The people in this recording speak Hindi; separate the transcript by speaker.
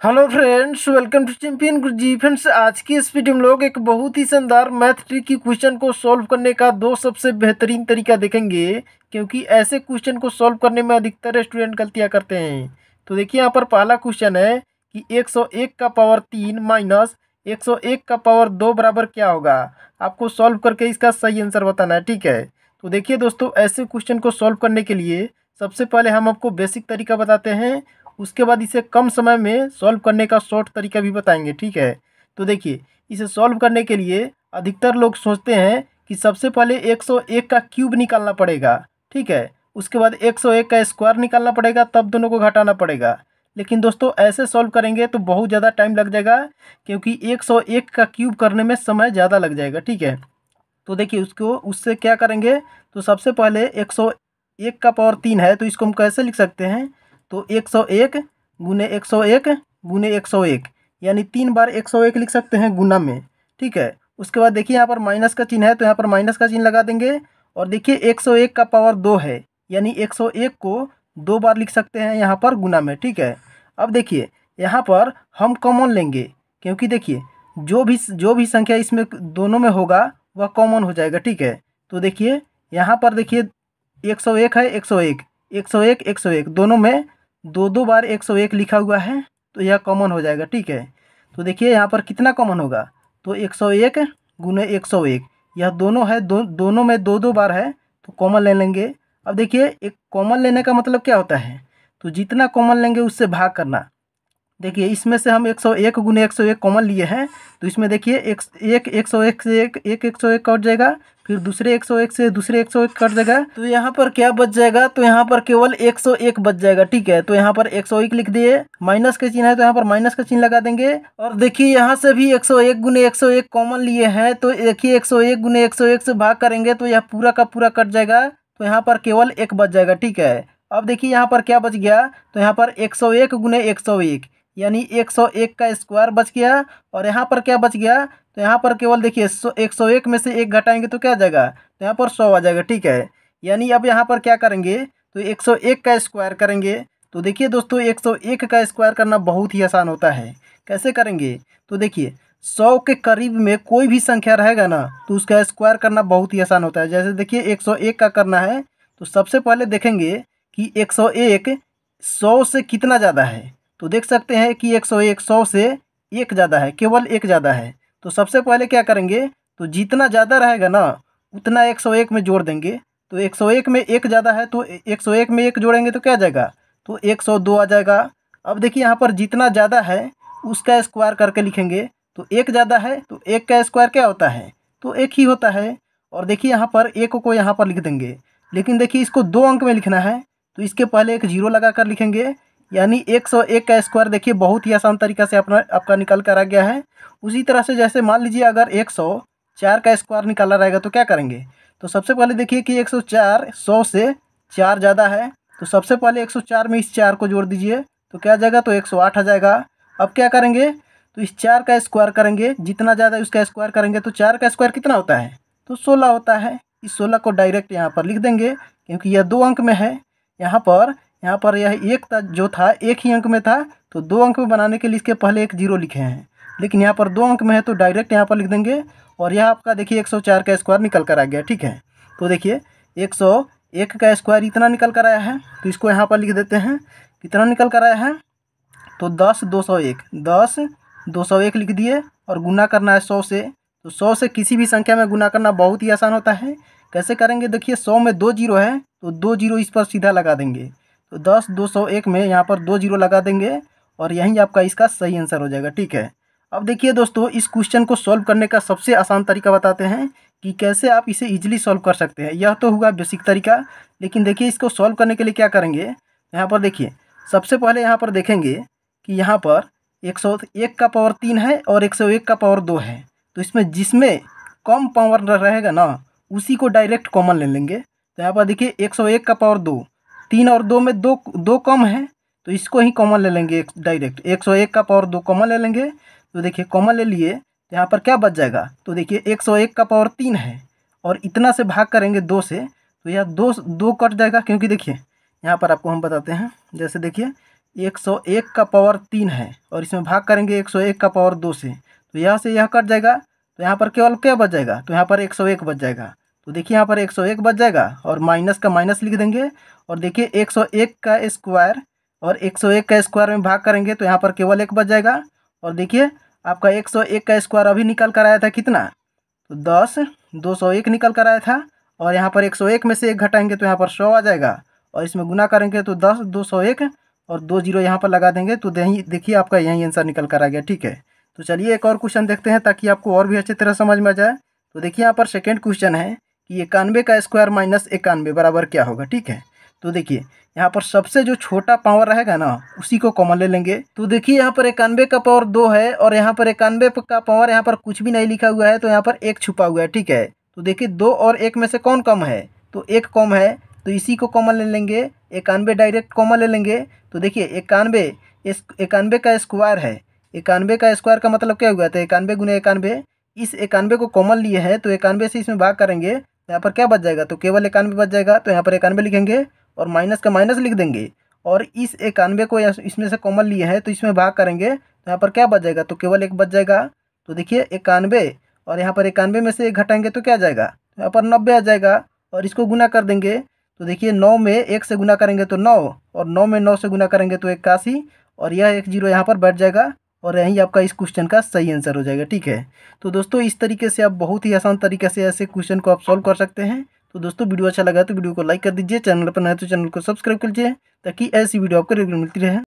Speaker 1: Hello friends welcome to champion guru ji friends आज की इस वीडियो में लोग एक बहुत ही शानदार मैथ ट्रिक की क्वेश्चन को सॉल्व करने का दो सबसे बेहतरीन तरीका देखेंगे, क्योंकि ऐसे क्वेश्चन को सॉल्व करने में अधिकतर स्टूडेंट गलतियाँ करते हैं। तो देखिए, यहाँ पर पहला क्वेश्चन है कि 101 का पावर तीन माइनस एक का पावर दो बराबर क्या होगा? आपको सॉल्व करके इसका सही आंसर बताना है, ठीक है? तो देखिए दोस्तों, ऐसे क्वेश्चन को सॉल्व करने के लिए सबसे पहले हम आपको बेसिक तरीका बताते हैं उसके बाद इसे कम समय में सॉल्व करने का शॉर्ट तरीका भी बताएँगे, ठीक है? तो देखिए, इसे सॉल्व करने के लिए अधिकतर लोग सोचते हैं कि सबसे पहले 101 का क्यूब निकालना पड़ेगा, ठीक है? उसके बाद 101 का स्क्वायर निकालना पड़ेगा, तब दोनों को घटाना पड़ेगा। लेकिन दोस्तों, ऐसे सॉल्व करेंगे तो बहुत ज़्यादा टाइम लग जाएगा, क्योंकि 101 का क्यूब करने में समय ज़्यादा लग जाएगा, ठीक है? तो देखिए, उसको, उससे क्या करेंगे? तो सबसे पहले 101 का पावर तीन है तो इसको हम कैसे लिख सकते हैं? तो एक सौ एक गुने एक सौ एक गुने एक सौ एक यानी तीन बार एक सौ एक लिख सकते हैं गुना में ठीक है उसके बाद देखिए यहाँ पर माइनस का चिन्ह है तो यहाँ पर माइनस का चिन्ह लगा देंगे और देखिए एक सौ एक का पावर दो है यानी एक सौ एक को दो बार लिख सकते हैं यहाँ पर गुना में ठीक है अब देखिए यहाँ पर हम कॉमन लेंगे क्योंकि देखिए जो भी जो भी संख्या इसमें दोनों में होगा वह कॉमन हो जाएगा ठीक है तो देखिए यहाँ पर देखिए एक सौ एक है एक सौ एक एक सौ एक एक सौ एक दोनों में दो दो बार एक सौ एक लिखा हुआ है तो यह कॉमन हो जाएगा, ठीक है? तो देखिए यहाँ पर कितना कॉमन होगा? तो एक सौ एक गुने एक सौ एक, यह दोनों है, दो, दोनों में दो दो बार है तो कॉमन ले लेंगे। अब देखिए, एक कॉमन लेने का मतलब क्या होता है? तो जितना कॉमन लेंगे उससे भाग करना। देखिए, इसमें से हम एक सौ एक गुने एक सौ एक कॉमन लिए हैं तो इसमें देखिए, एक एक एक सौ एक से एक एक एक सौ एक कट जाएगा फिर दूसरे एक सौ एक से दूसरे एक सौ एक कट जाएगा तो यहाँ पर क्या बच जाएगा तो यहाँ पर केवल एक सौ एक बच जाएगा ठीक है तो यहाँ पर एक सौ एक लिख दिए माइनस का चिन्ह है तो यहाँ पर माइनस का चिन्ह लगा देंगे और देखिए यहाँ से भी एक सौ एक गुने एक सौ एक कॉमन लिए हैं तो देखिए एक सौ एक गुने एक सौ एक से भाग करेंगे तो यह पूरा का पूरा कट जाएगा तो यहाँ पर केवल एक बच जाएगा ठीक है अब देखिए यहाँ पर क्या बच गया तो यहाँ पर एक सौ एक गुने एक सौ एक यानी एक सौ एक का स्क्वायर बच गया और यहाँ पर क्या बच गया? तो यहाँ पर केवल देखिए, सौ, एक सौ एक में से एक घटाएँगे तो क्या आ जाएगा? तो यहाँ पर सौ आ जाएगा, ठीक है। यानी अब यहाँ पर क्या करेंगे? तो एक सौ एक का स्क्वायर करेंगे। तो देखिए दोस्तों, एक सौ एक का स्क्वायर करना बहुत ही आसान होता है। कैसे करेंगे? तो देखिए, सौ के करीब में कोई भी संख्या रहेगा ना तो उसका स्क्वायर करना बहुत ही आसान होता है। जैसे देखिए, एक सौ एक का करना है तो सबसे पहले देखेंगे कि एक सौ एक सौ से कितना ज़्यादा है। तो देख सकते हैं कि एक सौ एक सौ से एक ज़्यादा है, केवल एक ज़्यादा है। तो सबसे पहले क्या करेंगे? तो जितना ज़्यादा रहेगा ना, उतना एक सौ एक में जोड़ देंगे। तो एक सौ एक में एक ज़्यादा है तो एक सौ एक में एक जोड़ेंगे तो क्या आ जाएगा? तो एक सौ दो आ जाएगा। अब देखिए यहाँ पर जितना ज़्यादा है, उसका स्क्वायर करके लिखेंगे। तो एक ज़्यादा है तो एक का स्क्वायर क्या होता है? तो एक ही होता है। और देखिए यहाँ पर एक को यहाँ पर लिख देंगे। लेकिन देखिए इसको दो अंक में लिखना है तो इसके पहले एक ज़ीरो लगा कर लिखेंगे। यानी एक सौ एक का स्क्वायर देखिए, बहुत ही आसान तरीका से अपना, आपका निकल कर आ गया है। उसी तरह से जैसे मान लीजिए अगर एक सौ चार का स्क्वायर निकाला रहेगा तो क्या करेंगे? तो सबसे पहले देखिए कि एक सौ चार, सौ से चार ज़्यादा है। तो सबसे पहले एक सौ चार में इस चार को जोड़ दीजिए तो क्या जाएगा? तो एक सौ आठ आ जाएगा। अब क्या करेंगे? तो इस चार का स्क्वायर करेंगे। जितना ज़्यादा उसका स्क्वायर करेंगे तो चार का स्क्वायर कितना होता है? तो सोलह होता है। इस सोलह को डायरेक्ट यहाँ पर लिख देंगे, क्योंकि यह दो अंक में है। यहाँ पर यहाँ पर यह एक था, जो था, एक ही अंक में था तो दो अंक में बनाने के लिए इसके पहले एक ज़ीरो लिखे हैं। लेकिन यहाँ पर दो अंक में है तो डायरेक्ट यहाँ पर लिख देंगे, और यह आपका देखिए एक सौ चार का स्क्वायर निकल कर आ गया, ठीक है? तो देखिए, एक सौ एक का स्क्वायर इतना निकल कर आया है तो इसको यहाँ पर लिख देते हैं। कितना निकल कर आया है? तो दस दो सौ एक, दस दो सौ एक लिख दिए, और गुना करना है सौ से। तो सौ से किसी भी संख्या में गुना करना बहुत ही आसान होता है। कैसे करेंगे? देखिए, सौ में दो ज़ीरो है तो दो ज़ीरो इस पर सीधा लगा देंगे। तो दस, दो सौ एक में यहाँ पर दो ज़ीरो लगा देंगे और यहीं आपका इसका सही आंसर हो जाएगा, ठीक है? अब देखिए दोस्तों, इस क्वेश्चन को सॉल्व करने का सबसे आसान तरीका बताते हैं कि कैसे आप इसे इजीली सॉल्व कर सकते हैं। यह तो हुआ बेसिक तरीका, लेकिन देखिए इसको सॉल्व करने के लिए क्या करेंगे? यहाँ पर देखिए, सबसे पहले यहाँ पर देखेंगे कि यहाँ पर एक सौ एक का पावर तीन है और एक सौ एक का पावर दो है। तो इसमें जिसमें कम पावर रहेगा ना, उसी को डायरेक्ट कॉमन ले लेंगे। तो यहाँ पर देखिए एक सौ एक का पावर दो तीन और दो में दो दो कम है तो इसको ही कॉमन ले लेंगे डायरेक्ट एक सौ एक का पावर दो कॉमन ले लेंगे तो देखिए कॉमन ले लिए तो यहाँ पर क्या बच जाएगा? तो देखिए एक सौ एक का पावर तीन है, और इतना से भाग करेंगे दो से तो यह दो दो कट जाएगा, क्योंकि देखिए, यहाँ पर आपको हम बताते हैं, जैसे देखिए, एक सौ एक का पावर तीन है, और इसमें भाग करेंगे एक सौ एक का पावर दो से तो यहाँ से यह कट जाएगा तो यहाँ पर केवल क्या बच जाएगा? तो यहाँ पर एक सौ एक बच जाएगा। तो देखिए यहाँ पर एक सौ एक बच जाएगा और माइनस का माइनस लिख देंगे और देखिए एक सौ एक का स्क्वायर और एक सौ एक का स्क्वायर में भाग करेंगे तो यहाँ पर केवल एक बच जाएगा और देखिए आपका एक सौ एक का स्क्वायर अभी निकल कर आया था कितना? तो दस, दो सौ एक निकल कर आया था और यहाँ पर एक सौ एक में से एक घटाएँगे तो यहाँ पर सौ आ जाएगा और इसमें गुना करेंगे तो दस, दो सौ एक और दो ज़ीरो यहाँ पर लगा देंगे तो देखिए आपका यहीं आंसर निकल कर आ गया, ठीक है। तो चलिए एक और क्वेश्चन देखते हैं ताकि आपको और भी अच्छी तरह समझ में आ जाए। तो देखिए यहाँ पर सेकेंड क्वेश्चन है कि इक्यानवे का स्क्वायर माइनस इक्यानवे बराबर क्या होगा? ठीक है? तो देखिए, यहाँ पर सबसे जो छोटा पावर रहेगा ना, उसी को कॉमन ले लेंगे। तो देखिए, यहाँ पर इक्यानवे का पावर दो है और यहाँ पर इक्यानवे का पावर यहाँ पर कुछ भी नहीं लिखा हुआ है तो यहाँ पर एक छुपा हुआ है, ठीक है? तो देखिए, दो और एक में से कौन कम है? तो एक कम है तो इसी को कॉमन ले लेंगे। इक्यानवे डायरेक्ट कॉमन ले लेंगे। तो देखिए, इक्यानवे इक्यानवे का स्क्वायर है। इक्यानवे का स्क्वायर का मतलब क्या हुआ था? इक्यानवे गुना इक्यानवे। इस इक्यानवे को कॉमन लिए हैं तो इक्यानवे से इसमें भाग करेंगे। यहाँ पर क्या बच जाएगा? तो केवल इक्यानवे बच जाएगा तो यहाँ पर इक्यानवे लिखेंगे और माइनस का माइनस लिख देंगे। और इस इक्यानवे को इसमें से कॉमन लिए हैं तो इसमें भाग करेंगे तो यहाँ पर क्या बच जाएगा? तो केवल एक बच जाएगा। तो देखिए इक्यानवे और यहाँ पर इक्यानवे में से एक घटाएँगे तो क्या जाएगा? तो यहाँ पर नब्बे आ जाएगा और इसको गुना कर देंगे। तो देखिए, नौ में एक से गुना करेंगे तो नौ और नौ में नौ से गुना करेंगे तो इक्यासी और यह एक ज़ीरो यहाँ पर बैठ जाएगा। और यही आपका इस क्वेश्चन का सही आंसर हो जाएगा, ठीक है? तो दोस्तों, इस तरीके से आप बहुत ही आसान तरीके से ऐसे क्वेश्चन को आप सॉल्व कर सकते हैं। तो दोस्तों, वीडियो अच्छा लगा तो वीडियो को लाइक कर दीजिए, चैनल पर नए तो चैनल को सब्सक्राइब कर लीजिए ताकि ऐसी वीडियो आपको रेगुलर मिलती रहे।